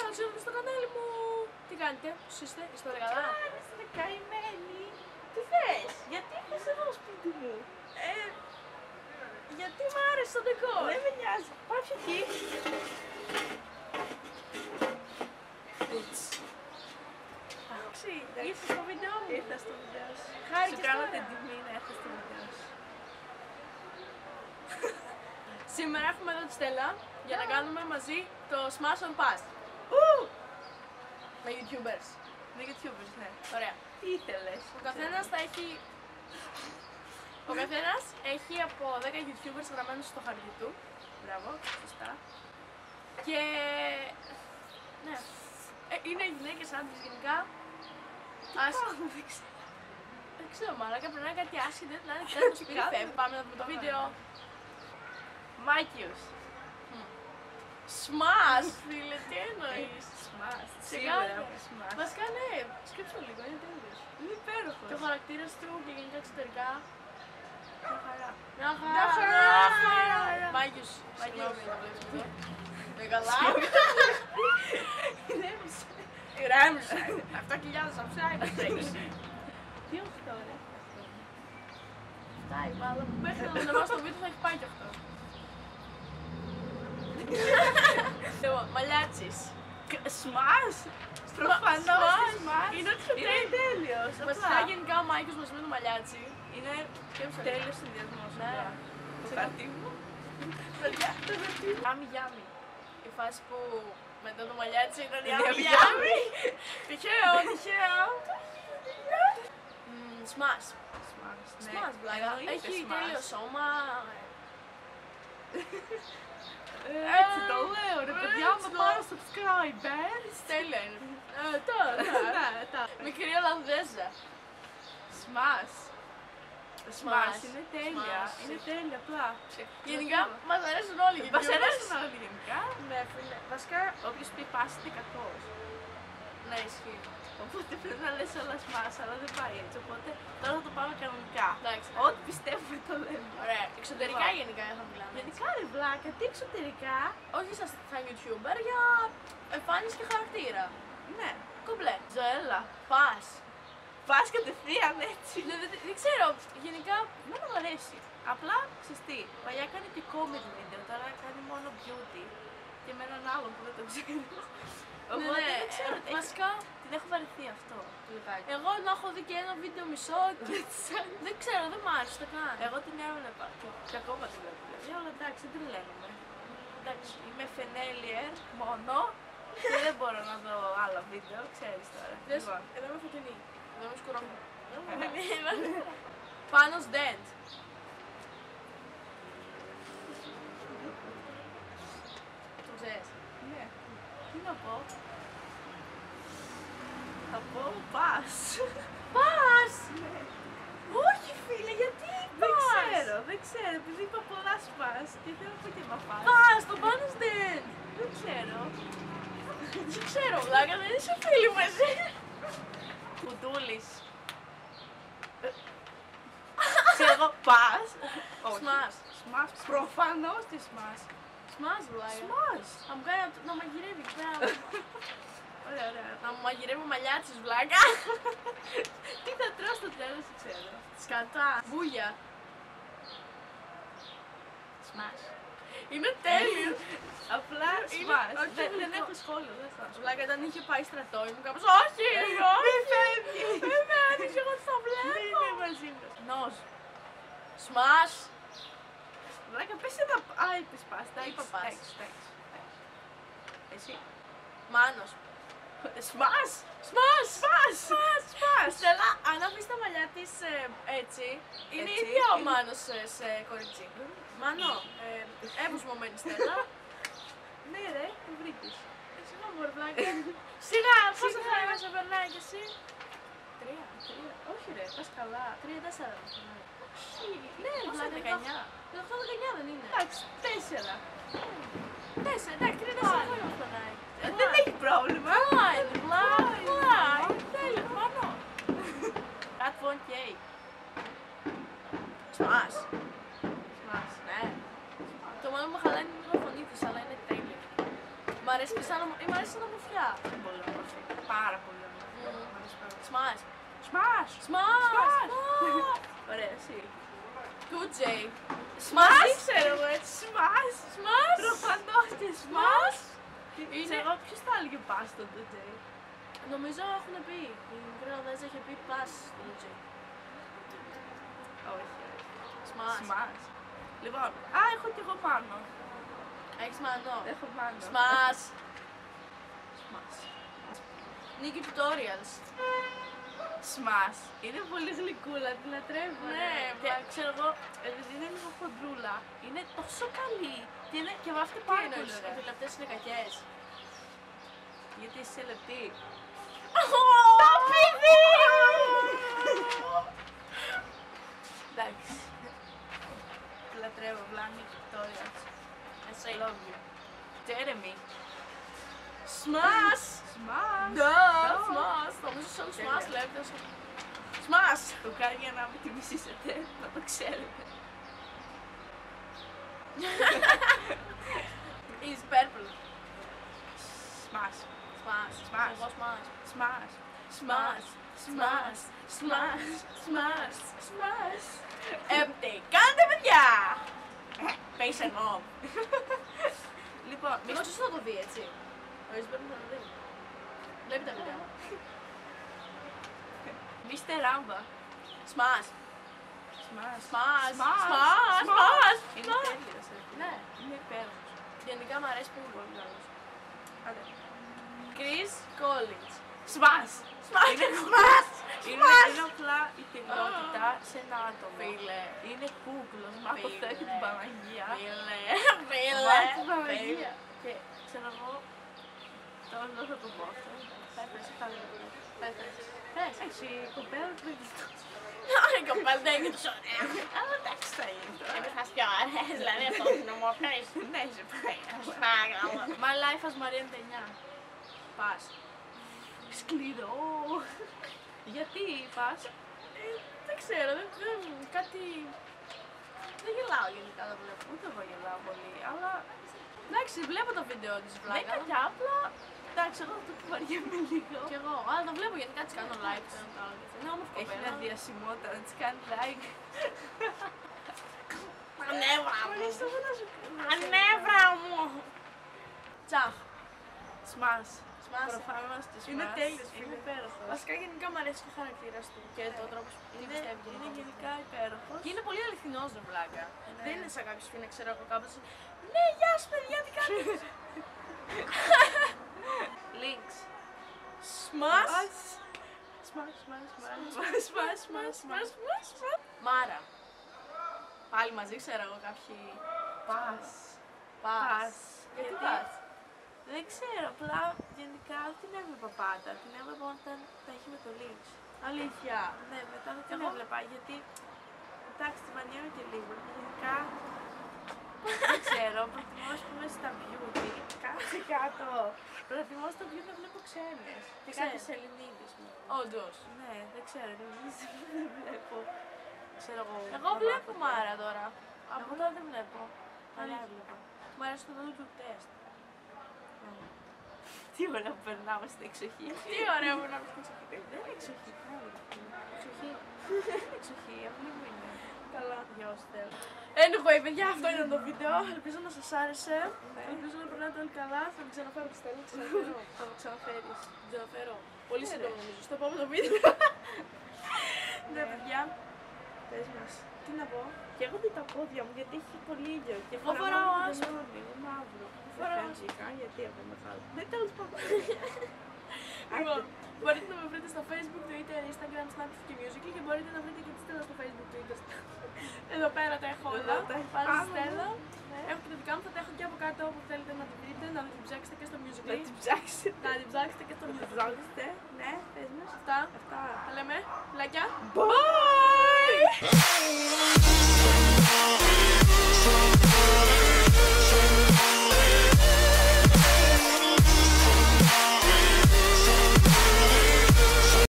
καλώς ήρθατε στο κανάλι μου. Τι κάνετε, πώς είστε, είστε όλα καλά. Είστε καημένοι. Τι θες. Γιατί ήρθες εδώ σπίτι μου; Ε, γιατί μ' άρεσε το ντεκόρ. Δεν με νοιάζει. Πάει πιο εκεί. Εντάξει, ήρθες στο βίντεο μου. Ήρθα στο βίντεο σου. Χάρηκες Σου κάνω τώρα. την τιμή να έρθεις στο βίντεο σου. Σήμερα έχουμε εδώ τη Στέλλα για να κάνουμε μαζί το Smash on Pass Ου! Με YouTubers. Με YouTubers, ναι. Ωραία. Τι ήθελες; Ο καθένας θα έχει... Ο καθένας έχει από 10 YouTubers γραμμένους στο χαρτί του. Μπράβο, σωστά. Και... Ναι. Ε, είναι γυναίκες άντρες γενικά. Ας... Δεν ξέρω. Δεν ξέρω, μαλάκα πρέπει να είναι κάτι άσχετο, να είναι κάτι σπίτι Κάτι. φεύγει. Πάμε να δούμε το βίντεο. Μάκιος. Smash, φίλε, τι εννοείς; Smash. Σιγά. Σίγουρα από Smash. Βασικά ναι, σκέψου λίγο, είναι τέλειος. Είναι υπέροχος. Και ο χαρακτήρας του και γενικά εξωτερικά. Μια χαρά. Μια Μια χαρά. Μάγιος. Μάγιος. Με καλά. Ηρέμησε. Ηρέμησε. 7.000 subscribers. Τι οχτώ, ρε; Φτάει, αλλά μέχρι να ανεβάσει το βίντεο θα έχει πάει κι αυτό. Λοιπόν, μαλλιάτσις. Smash. Προφανώς Smash. Smash. Είναι πιο Είναι τέλειο. τέλειος. Βασικά απλά. γενικά ο Μάικος μαζί με το μαλλιάτσι. Είναι Σκέψου. τέλειος συνδυασμός. Ναι. απλά. Το Σε- χαρτί μου. Παιδιά, το χαρτί μου. Άμι γιάμι. Η φάση που μετά το μαλλιάτσι ήταν η Είναι άμι άμι γιάμι. Τυχαίο, τυχαίο. Σμάς. Smash. ναι. Σμάς, βλάκα. Εννοείται Έχει Smash. τέλειο σώμα. Ε, Έτσι το λέω ρε παιδιά, Έτσι άμα το πάρω subscribers. Τέλεια είναι. Ε, τώρα. Ναι, τα. Μικρή Ολλανδέζα. Smash. Smash. Smash είναι τέλεια. Smash. Είναι τέλεια απλά. Γενικά μας αρέσουν όλοι οι Μας YouTubers. αρέσουν όλοι γενικά. Ναι, φίλε. Βασικά, Όποιος πει πάση είναι κακός. Ναι, ισχύει. Οπότε πρέπει να λες όλας smash, αλλά δεν πάει έτσι. Οπότε τώρα θα το πάμε κανονικά. Εντάξει. Ό,τι πιστεύουμε το λέμε. Ωραία. Εξωτερικά Λοιπόν. γενικά θα μιλάμε. Γενικά ρε βλάκα, τι εξωτερικά; Όχι σαν, σαν YouTuber, για εμφάνιση και χαρακτήρα. Ναι. Κομπλέ. Ζωέλα. Πας. Πας κατευθείαν έτσι. Δεν, δεν, δεν ξέρω, γενικά Εμένα μου αρέσει. Απλά ξέρεις τι, παλιά κάνει και comedy βίντεο, τώρα κάνει μόνο beauty. Και με έναν άλλον που δεν το ξέρω. Οπότε ναι, δεν ξέρω. ε, έχει- βασικά, Την έχω βαρεθεί αυτό το λιγάκι. εγώ να έχω δει και ένα βίντεο μισό και δεν ξέρω, δεν μ' άρεσε το καν. Εγώ την έβλεπα και, και ακόμα την βλέπω. δηλαδή, Αλλά εντάξει, δεν τρελαίνομαι. Εντάξει, είμαι φενέλιερ μόνο και δεν μπορώ να δω άλλα βίντεο, ξέρεις τώρα. Δες, Λοιπόν, εδώ είμαι φωτεινή. Εδώ είμαι σκουρό. Πάνος Dent. Το ξέρεις. Ναι. Τι να πω; Θα πω πας. Πας! Όχι φίλε, γιατί Δεν πας! ξέρω, δεν ξέρω, επειδή είπα πολλά σπάς και θέλω να πω και να πας. Πας, το Πάνος Dent. Δεν ξέρω. Δεν ξέρω, βλάκα, δεν είσαι φίλη μου εσύ. Κουτούλης. Ξέρω εγώ, πας. Όχι. Σμάς. Σμάς. Προφανώς τη σμάς. Σμάς, βλάκα. Σμάς. Θα μου κάνει να- να μαγειρεύει εκεί πέρα. Ωραία, ωραία. Να μου μαγειρεύει μαλλιάτσις, βλάκα. Τι θα τρώω στο τέλος, δεν ξέρω. Σκατά. Μπούγια. Σμάς. Είναι τέλειο. Απλά Είναι- σμάς. όχι, Δεν, δεν γλυκό. έχω σχόλιο, δεν θα σου. Βλάκα, όταν είχε πάει στρατό, ήμουν κάπως όχι, όχι. Μη φεύγεις. Δεν με άνοιξε, εγώ τι θα Δεν είμαι βλέπω. μαζί μου. Νος. Σμάς. Βλάκα, πες ένα... Α, είπες πας. τα Είπα έχεις, πας. τα έχεις, τα έχεις, τα έχεις. Εσύ. Μάνος. Σμάς. Σμάς. Σμάς. Σμάς. Στέλλα, αν αφήσει τα μαλλιά της ε, έτσι, είναι Έτσι. ίδια ο Μάνος σε, σε κοριτσί. Μάνο, ε, έμβουσμωμένη Στέλλα. Ναι ρε, το βρήκες. Εσύ να μπορεί πλάκα. Σιγά, πόσα Σιγά. χρόνια σε περνάει κι εσύ. Τρία, τρία. Όχι ρε, πας καλά. Τρία, τέσσερα. Ναι, πόσα, πλάκα 19. 19. 18-19 δεν είναι. Εντάξει, τέσσερα. Τέσσερα, εντάξει, τρία, τέσσερα χρόνια μας περνάει. Ε, Δεν έχει πρόβλημα. Fine, fine, fine. Τέλειο, πάνω. Cat Von K. Σμάς. Σμάς. Ναι. Το μόνο που με χαλάει είναι η φωνή της, αλλά είναι τέλειο. Μ' αρέσει και σαν Ή μ' αρέσει τα μουφιά. Είναι πολύ όμορφη. Πάρα πολύ όμορφη. Μμμ. Μ' αρέσει πάρα πολύ. Smash. Smash! Smash. Ωραία, εσύ. 2J. Smash! Δεν ξέρω εγώ έτσι. Smash! Smash; Προφανώς και Smash! Είναι- Είναι... Εγώ ποιος θα έλεγε πας στον DJ. Νομίζω έχουν πει. Η μικρή Ροδέζα είχε πει πας στο 2J. Όχι, όχι. Smash. Smash. Λοιπόν, α, έχω κι εγώ πάνω. Έχεις μανό. Έχω πάνω. Smash. Smash. Νίκη tutorials. Smash. Είναι πολύ γλυκούλα, τη λατρεύω. Ναι, και μα- ξέρω εγώ, επειδή είναι λίγο χοντρούλα, είναι τόσο καλή. Και, είναι, και βάφτει Τι πάρα πολύ εννοείς, ωραία. ότι οι λεπτές είναι κακές; Γιατί είσαι λεπτή. Τα παιδί! Εντάξει. Τη λατρεύω, βλάνη Victoria. Εσύ. I love you. Jeremy. Smash. Smash. Duh. Duh. Smash. Νομίζω σε όλους Τέλεια. Smash λέγεται. όσο- Smash. Το κάνει για να μην τη μισήσετε, να το ξέρετε. Is purple. Smash. Smash. Smash. Εγώ smash. Smash. Smash. Smash. Smash. Smash. Smash. Empty. Κάντε παιδιά. Face and all. Λοιπόν, μη Εγώ σωστό θα το δει έτσι. Ο Ισμπέρν θα το δει. Βλέπει τα βίντεο. Μίστε ράμπα. Smash. Smash. Smash. Smash. Smash. Smash. Είναι Smash. τέλειος. ε. Ναι. Είναι υπέροχος. Γενικά μου αρέσει που είναι πολύ καλός. Άντε. Chris Collins. Smash. Smash. Είναι Smash. Είναι, Smash. είναι απλά η τελειότητα σε ένα άτομο. Φίλε. Είναι κούκλος. Μα από αυτό έχει Φίλε. την Παναγία. Φίλε. Μάτι την Φίλε. Παναγία. Και ξέρω εγώ, τώρα δεν θα το πω αυτό. Πες, πες. Πες. Εσύ, η κοπέλα του δεν Η κοπέλα δεν είναι τόσο ωραία. Αλλά εντάξει θα είναι τώρα. Εμείς μας πιο ωραίες, δηλαδή αυτό είναι ομορφές. Ναι, είσαι My life as Maria 99. Πας. Σκληρό. Γιατί πας; Ε, Δεν ξέρω, δεν, δεν, κάτι... Δεν γελάω γενικά να βλέπω. Ούτε εγώ γελάω πολύ, αλλά Εντάξει, βλέπω το βίντεο της δεν βλάκα. είναι κακιά, απλά εντάξει, εγώ το βαριέμαι λίγο. Κι εγώ, αλλά το βλέπω γενικά της κάνω like. το ένα το άλλο. Είναι όμορφη Έχει κοπέλα. μια διασημότητα να της κάνει like. Ανέβρα Ευχαριστώ μου. να σου Ανέβρα μου. Τσαχ. Σμάς. Σμάς. Προφανώς τη σμάς. Είναι τέλειος, Είναι φίλε. υπέροχος. Βασικά γενικά μου αρέσει και ο χαρακτήρας του και το τρόπο που Είναι, πιστεύει. είναι γενικά υπέροχος. Και είναι πολύ αληθινός ρε βλάκα. Ναι. Δεν είναι σαν κάποιος που είναι ξέρω εγώ κάπως. Ναι, γεια σου παιδιά, τι κάνετε. Μάρα. Πάλι μαζί ξέρω εγώ κάποιοι. Πας. Πας. Πας. Γιατί Γιατί; πας; Δεν ξέρω, απλά γενικά δεν την έβλεπα πάντα. Την έβλεπα όταν τα είχε με το links. Αλήθεια. Ναι, μετά δεν την Εγώ- έβλεπα γιατί. Εντάξει, τη βαριέμαι και λίγο. Γενικά. Δεν ξέρω, προτιμώ ας πούμε στα beauty. Κάτσε κάτω. Προτιμώ στα beauty να βλέπω ξένες. Και Ξένες. κάποιες Ελληνίδες μου. Όντως. Ναι, δεν ξέρω, Ελληνίδες δεν βλέπω. Ξέρω εγώ. Εγώ να βλέπω μάθω Μάρα τώρα. Από τώρα δεν βλέπω. Αλλά Αλήθεια. έβλεπα. Μου αρέσει το δόλο του τεστ. Τι ωραία που περνάμε στην εξοχή. Τι ωραίο που να βρεις Δεν είναι εξοχή, πάλι. Εξοχή. Δεν είναι εξοχή, απλή μου είναι. Καλά. Για όσοι θέλουν. Anyway, παιδιά, αυτό ήταν το βίντεο. Ελπίζω να σας άρεσε. Ναι. Ελπίζω να περνάτε όλοι καλά. Θα την ξαναφέρω τη Στέλλα. Ξαναφέρω. Θα το ξαναφέρεις. Την ξαναφέρω. Πολύ Ναι, σύντομα ρε. νομίζω. Στο επόμενο βίντεο. Ναι, Ναι. παιδιά. Πες μας. Τι να πω. Και εγώ τα πόδια μου γιατί έχει πολύ ήλιο. Και Εγώ φοράω μαύρο άσπρο. μπελόνι, Εγώ μαύρο. Φοράω Δεν φαίνεται καν γιατί έχω μεγάλο. Δεν τέλος πάντων μπορείτε να με βρείτε στο facebook, twitter, instagram, snapchat και music και μπορείτε να βρείτε και τη Στέλλα στο facebook, twitter. Εδώ πέρα τα έχω όλα. Πάνω Στέλλα. Έχω και τα δικά μου, θα τα έχω και από κάτω όπου θέλετε να την βρείτε, να την ψάξετε και στο music. Να την ψάξετε. Να την ψάξετε και στο music. Ψάξετε. Ναι, πες μας. Αυτά. Αυτά. Τα λέμε. Φιλάκια. Bye!